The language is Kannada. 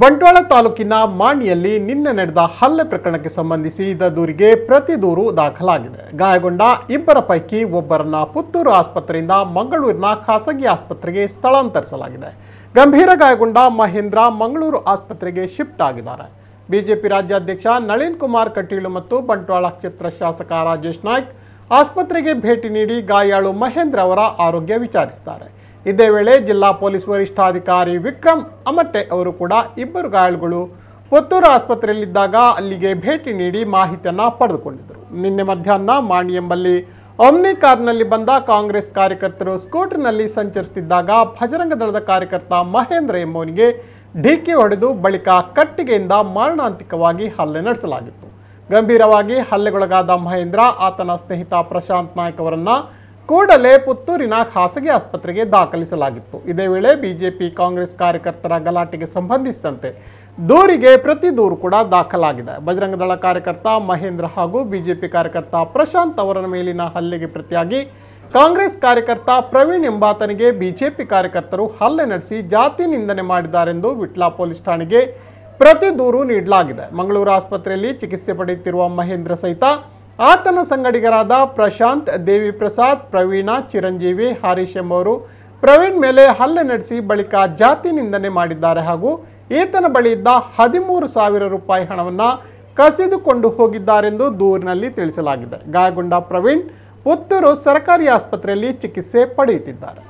ಬಂಟ್ವಾಳ ತಾಲೂಕಿನ ಮಾಣಿಯಲ್ಲಿ ನಿನ್ನೆ ನಡೆದ ಹಲ್ಲೆ ಪ್ರಕರಣಕ್ಕೆ ಸಂಬಂಧಿಸಿದ ದೂರಿಗೆ ಪ್ರತಿ ದೂರು ದಾಖಲಾಗಿದೆ. ಗಾಯಗೊಂಡ ಇಬ್ಬರ ಪೈಕಿ ಒಬ್ಬರನ್ನ ಪುತ್ತೂರು ಆಸ್ಪತ್ರೆಯಿಂದ ಮಂಗಳೂರಿನ ಖಾಸಗಿ ಆಸ್ಪತ್ರೆಗೆ ಸ್ಥಳಾಂತರಿಸಲಾಗಿದೆ. ಗಂಭೀರ ಗಾಯಗೊಂಡ ಮಹೇಂದ್ರ ಮಂಗಳೂರು ಆಸ್ಪತ್ರೆಗೆ ಶಿಫ್ಟ್ ಆಗಿದ್ದಾರೆ. ಬಿಜೆಪಿ ರಾಜ್ಯಾಧ್ಯಕ್ಷ ನಳಿನ್ ಕುಮಾರ್ ಕಟೀಲು ಮತ್ತು ಬಂಟ್ವಾಳ ಕ್ಷೇತ್ರ ಶಾಸಕ ರಾಜೇಶ್ ನಾಯ್ಕ್ ಆಸ್ಪತ್ರೆಗೆ ಭೇಟಿ ನೀಡಿ ಗಾಯಾಳು ಮಹೇಂದ್ರ ಅವರ ಆರೋಗ್ಯ ವಿಚಾರಿಸಿದ್ದಾರೆ. ಇದೇ ವೇಳೆ ಜಿಲ್ಲಾ ಪೊಲೀಸ್ ವರಿಷ್ಠಾಧಿಕಾರಿ ವಿಕ್ರಮ್ ಅಮಟ್ಟೆ ಅವರು ಕೂಡ ಇಬ್ಬರು ಗಾಯಾಳುಗಳು ಪುತ್ತೂರು ಆಸ್ಪತ್ರೆಯಲ್ಲಿದ್ದಾಗ ಅಲ್ಲಿಗೆ ಭೇಟಿ ನೀಡಿ ಮಾಹಿತಿಯನ್ನು ಪಡೆದುಕೊಂಡಿದ್ದರು. ನಿನ್ನೆ ಮಧ್ಯಾಹ್ನ ಮಾಣಿ ಎಂಬಲ್ಲಿ ಒಮ್ನಿ ಕಾರ್ನಲ್ಲಿ ಬಂದ ಕಾಂಗ್ರೆಸ್ ಕಾರ್ಯಕರ್ತರು ಸ್ಕೂಟರ್ನಲ್ಲಿ ಸಂಚರಿಸುತ್ತಿದ್ದಾಗ ಭಜರಂಗ ದಳದ ಕಾರ್ಯಕರ್ತ ಮಹೇಂದ್ರ ಎಂಬುವನಿಗೆ ಡಿಕ್ಕಿ ಹೊಡೆದು ಬಳಿಕ ಕಟ್ಟಿಗೆಯಿಂದ ಮಾರಣಾಂತಿಕವಾಗಿ ಹಲ್ಲೆ ನಡೆಸಲಾಗಿತ್ತು. ಗಂಭೀರವಾಗಿ ಹಲ್ಲೆಗೊಳಗಾದ ಮಹೇಂದ್ರ, ಆತನ ಸ್ನೇಹಿತ ಪ್ರಶಾಂತ್ ನಾಯ್ಕ್ ಅವರನ್ನ ಕೂಡಲೇ ಪುತ್ತೂರಿನ ಖಾಸಗಿ ಆಸ್ಪತ್ರೆಗೆ ದಾಖಲಿಸಲಾಗಿತ್ತು. ಇದೇ ವೇಳೆ ಬಿಜೆಪಿ ಕಾಂಗ್ರೆಸ್ ಕಾರ್ಯಕರ್ತರ ಗಲಾಟೆಗೆ ಸಂಬಂಧಿಸಿದಂತೆ ದೂರಿಗೆ ಪ್ರತಿ ದೂರು ಕೂಡ ದಾಖಲಾಗಿದೆ. ಬಜರಂಗ ದಳ ಕಾರ್ಯಕರ್ತ ಮಹೇಂದ್ರ ಹಾಗೂ ಬಿಜೆಪಿ ಕಾರ್ಯಕರ್ತ ಪ್ರಶಾಂತ್ ಅವರ ಮೇಲಿನ ಹಲ್ಲೆಗೆ ಪ್ರತಿಯಾಗಿ ಕಾಂಗ್ರೆಸ್ ಕಾರ್ಯಕರ್ತ ಪ್ರವೀಣ್ ಎಂಬಾತನಿಗೆ ಬಿಜೆಪಿ ಕಾರ್ಯಕರ್ತರು ಹಲ್ಲೆ ನಡೆಸಿ ಜಾತಿ ನಿಂದನೆ ಮಾಡಿದ್ದಾರೆಂದು ವಿಟ್ಲ ಪೊಲೀಸ್ ಠಾಣೆಗೆ ಪ್ರತಿ ದೂರು ನೀಡಲಾಗಿದೆ. ಮಂಗಳೂರು ಆಸ್ಪತ್ರೆಯಲ್ಲಿ ಚಿಕಿತ್ಸೆ ಪಡೆಯುತ್ತಿರುವ ಮಹೇಂದ್ರ ಸಹಿತ ಆತನ ಸಂಗಡಿಗರಾದ ಪ್ರಶಾಂತ್, ದೇವಿ ಪ್ರಸಾದ್, ಪ್ರವೀಣ, ಚಿರಂಜೀವಿ, ಹರೀಶ್ ಎಂಬವರು ಪ್ರವೀಣ್ ಮೇಲೆ ಹಲ್ಲೆ ನಡೆಸಿ ಬಳಿಕ ಜಾತಿ ನಿಂದನೆ ಮಾಡಿದ್ದಾರೆ ಹಾಗೂ ಈತನ ಬಳಿ ಇದ್ದ ಹದಿಮೂರು ಸಾವಿರ ರೂಪಾಯಿ ಹಣವನ್ನು ಕಸಿದುಕೊಂಡು ಹೋಗಿದ್ದಾರೆಂದು ದೂರಿನಲ್ಲಿ ತಿಳಿಸಲಾಗಿದೆ. ಗಾಯಗೊಂಡ ಪ್ರವೀಣ್ ಪುತ್ತೂರು ಸರ್ಕಾರಿ ಆಸ್ಪತ್ರೆಯಲ್ಲಿ ಚಿಕಿತ್ಸೆ ಪಡೆಯುತ್ತಿದ್ದಾರೆ.